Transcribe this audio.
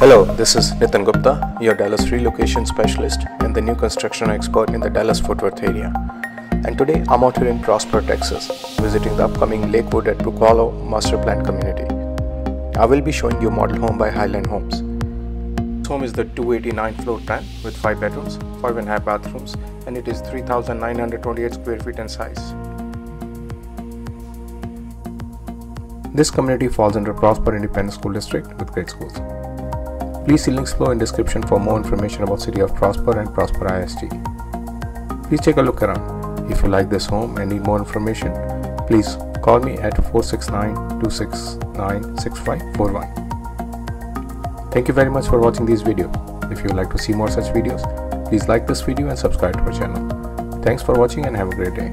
Hello, this is Nitin Gupta, your Dallas relocation specialist and the new construction expert in the Dallas Fort Worth area. And today I'm out here in Prosper, Texas, visiting the upcoming Lakewood at Brook master plan community. I will be showing you a model home by Highland Homes. This home is the 289 floor plan with 5 bedrooms, 5 and a half bathrooms, and it is 3928 square feet in size. This community falls under Prosper Independent School District with great schools. Please see links below in description for more information about City of Prosper and Prosper ISD. Please take a look around. If you like this home and need more information, please call me at 469-269-6541. Thank you very much for watching this video. If you would like to see more such videos, please like this video and subscribe to our channel. Thanks for watching and have a great day.